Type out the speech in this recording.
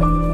Welcome.